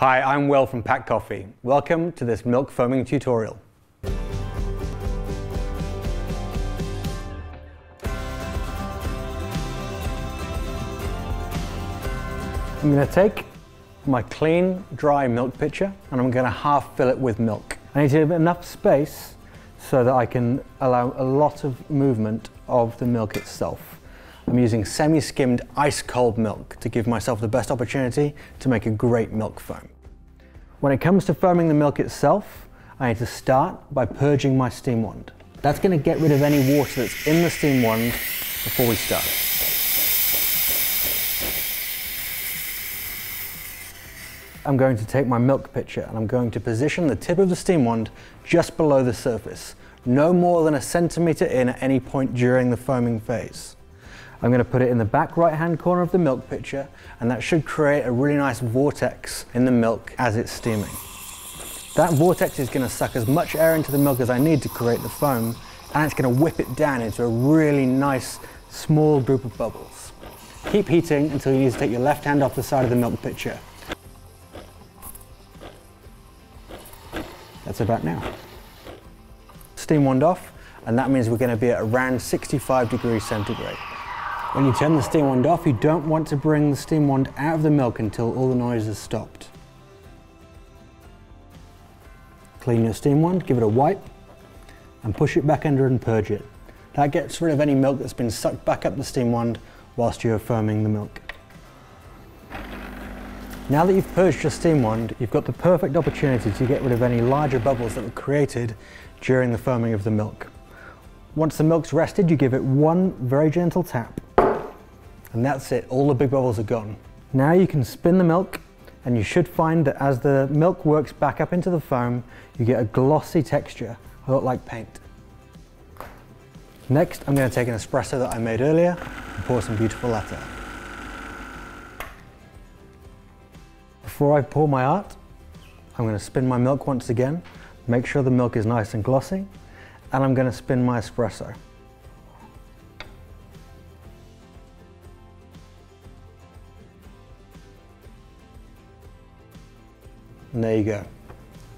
Hi, I'm Will from Pact Coffee. Welcome to this milk foaming tutorial. I'm going to take my clean, dry milk pitcher and I'm going to half fill it with milk. I need to have enough space so that I can allow a lot of movement of the milk itself. I'm using semi-skimmed ice cold milk to give myself the best opportunity to make a great milk foam. When it comes to foaming the milk itself, I need to start by purging my steam wand. That's going to get rid of any water that's in the steam wand before we start. I'm going to take my milk pitcher and I'm going to position the tip of the steam wand just below the surface, no more than a centimetre in at any point during the foaming phase. I'm going to put it in the back right hand corner of the milk pitcher and that should create a really nice vortex in the milk as it's steaming. That vortex is going to suck as much air into the milk as I need to create the foam and it's going to whip it down into a really nice small group of bubbles. Keep heating until you need to take your left hand off the side of the milk pitcher That's about now. Steam wand off, and that means we're going to be at around 65 degrees centigrade. When you turn the steam wand off, you don't want to bring the steam wand out of the milk until all the noise has stopped. Clean your steam wand, give it a wipe, and push it back under and purge it. That gets rid of any milk that's been sucked back up the steam wand whilst you're foaming the milk. Now that you've purged your steam wand, you've got the perfect opportunity to get rid of any larger bubbles that were created during the foaming of the milk. Once the milk's rested, you give it one very gentle tap, and that's it, all the big bubbles are gone. Now you can spin the milk, and you should find that as the milk works back up into the foam, you get a glossy texture, a lot like paint. Next, I'm going to take an espresso that I made earlier and pour some beautiful latte. Before I pour my art, I'm going to spin my milk once again, make sure the milk is nice and glossy, and I'm going to spin my espresso. And there you go.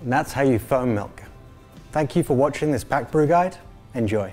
And that's how you foam milk. Thank you for watching this Pact brew guide. Enjoy.